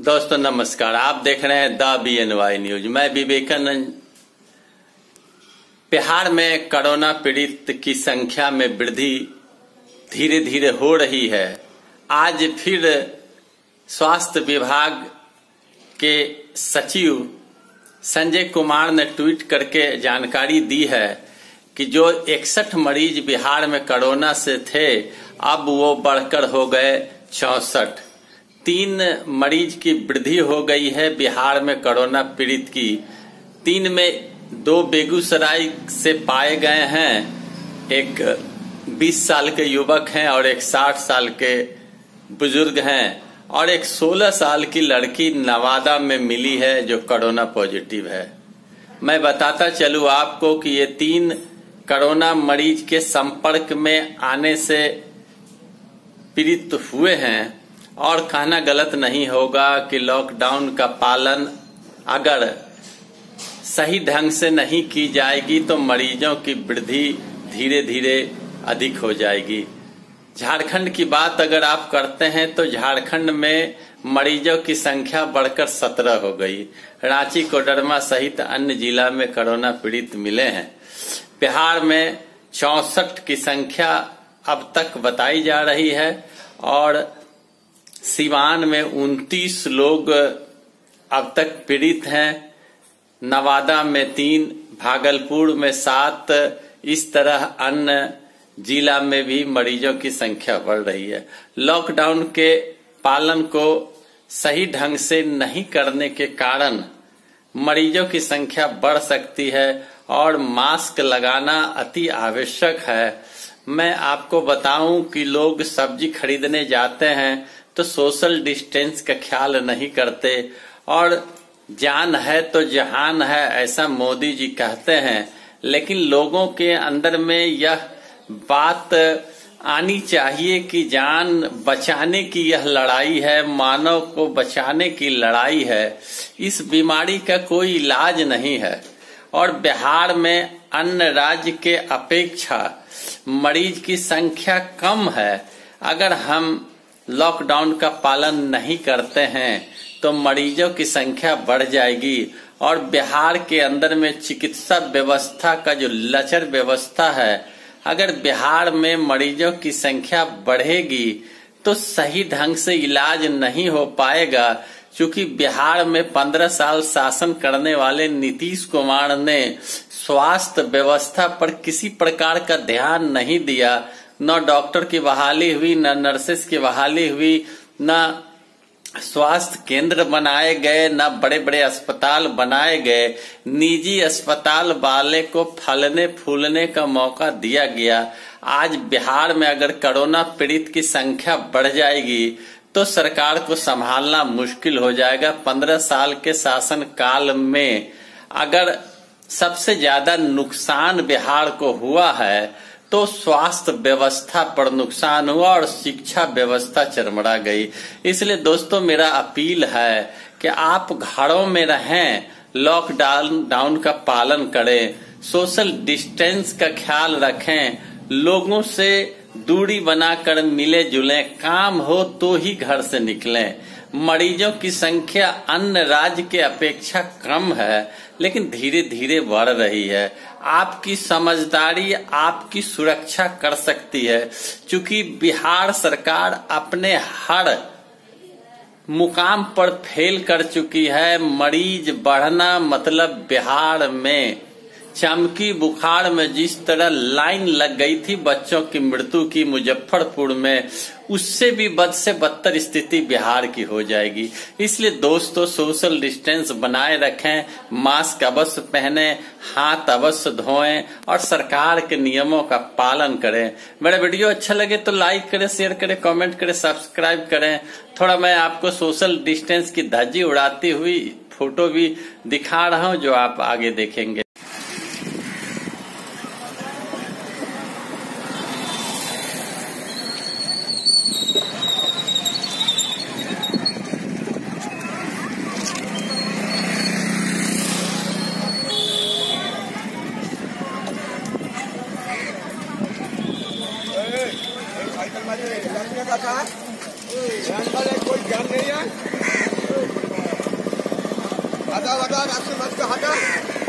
दोस्तों, नमस्कार। आप देख रहे हैं the B N Y news मैं विवेकानंद। बिहार में कोरोना पीड़ित की संख्या में वृद्धि धीरे धीरे हो रही है। आज फिर स्वास्थ्य विभाग के सचिव संजय कुमार ने ट्वीट करके जानकारी दी है कि जो इकसठ मरीज़ बिहार में कोरोना से थे, अब वो बढ़कर हो गए चौसठ। तीन मरीज़ की वृद्धि हो गई है बिहार में कोरोना पीड़ित की। तीन में दो बेगूसराय से पाए गए हैं। एक 20 साल के युवक हैं और एक 60 साल के बुज़ुर्ग हैं और एक 16 साल की लड़की नवादा में मिली है जो कोरोना पॉजिटिव है। मैं बताता चलूँ आपको कि ये तीन कोरोना मरीज़ के संपर्क में आने से पीड़ित हुए हैं। और कहना गलत नहीं होगा कि लॉकडाउन का पालन अगर सही ढंग से नहीं की जाएगी तो मरीजों की वृद्धि धीरे धीरे अधिक हो जाएगी। झारखंड की बात अगर आप करते हैं तो झारखंड में मरीजों की संख्या बढ़कर सत्रह हो गई। रांची, कोडरमा सहित अन्य जिला में कोरोना पीड़ित मिले हैं। बिहार में चौसठ की संख्या अब तक बताई जा रही है और सिवान में उनतीस लोग अब तक पीड़ित हैं। नवादा में तीन, भागलपुर में सात, इस तरह अन्य जिला में भी मरीजों की संख्या बढ़ रही है। लॉकडाउन के पालन को सही ढंग से नहीं करने के कारण मरीजों की संख्या बढ़ सकती है और मास्क लगाना अति आवश्यक है। मैं आपको बताऊँ कि लोग सब्ज़ी खरीदने जाते हैं तो सोशल डिस्टेंस का ख्याल नहीं करते। और जान है तो जहान है, ऐसा मोदी जी कहते हैं। लेकिन लोगों के अंदर में यह बात आनी चाहिए कि जान बचाने की यह लड़ाई है, मानव को बचाने की लड़ाई है। इस बीमारी का कोई इलाज नहीं है। और बिहार में अन्य राज्य के अपेक्षा मरीज़ की संख्या कम है। अगर हम लॉकडाउन का पालन नहीं करते हैं तो मरीजों की संख्या बढ़ जाएगी। और बिहार के अंदर में चिकित्सा व्यवस्था का जो लचर व्यवस्था है, अगर बिहार में मरीजों की संख्या बढ़ेगी तो सही ढंग से इलाज नहीं हो पाएगा, क्योंकि बिहार में पंद्रह साल शासन करने वाले नीतीश कुमार ने स्वास्थ्य व्यवस्था पर किसी प्रकार का ध्यान नहीं दिया। न डॉक्टर की बहाली हुई, न नर्सेस की बहाली हुई, न स्वास्थ्य केंद्र बनाए गए, न बड़े बड़े अस्पताल बनाए गए। निजी अस्पताल वाले को फलने फूलने का मौका दिया गया। आज बिहार में अगर कोरोना पीड़ित की संख्या बढ़ जाएगी तो सरकार को संभालना मुश्किल हो जाएगा। पंद्रह साल के शासन काल में अगर सबसे ज़्यादा नुकसान बिहार को हुआ है तो स्वास्थ्य व्यवस्था पर नुकसान हुआ और शिक्षा व्यवस्था चरमरा गई। इसलिए दोस्तों, मेरा अपील है कि आप घरों में रहें लॉकडाउन डाउन का पालन करें सोशल डिस्टेंस का ख्याल रखें, लोगों से दूरी बनाकर मिले जुले काम हो तो ही घर से निकलें। मरीजों की संख्या अन्य राज्य के अपेक्षा कम है, लेकिन धीरे धीरे बढ़ रही है। आपकी समझदारी आपकी सुरक्षा कर सकती है। क्योंकि बिहार सरकार अपने हर मुकाम पर फेल कर चुकी है, मरीज़ बढ़ना मतलब बिहार में चमकी बुखार में जिस तरह लाइन लग गई थी बच्चों की मृत्यु की मुजफ्फरपुर में, उससे भी बद से बदतर स्थिति बिहार की हो जाएगी। इसलिए दोस्तों, सोशल डिस्टेंस बनाए रखें, मास्क अवश्य पहने, हाथ अवश्य धोएँ और सरकार के नियमों का पालन करें। मेरा वीडियो अच्छा लगे तो लाइक करें, शेयर करें, कमेंट करें, सब्सक्राइब करें। थोड़ा मैं आपको सोशल डिस्टेंस की धज्जी उड़ाती हुई फ़ोटो भी दिखा रहा हूँ जो आप आगे देखेंगे। जानता है कोई ज्ञान नहीं है। हटा हटा हटा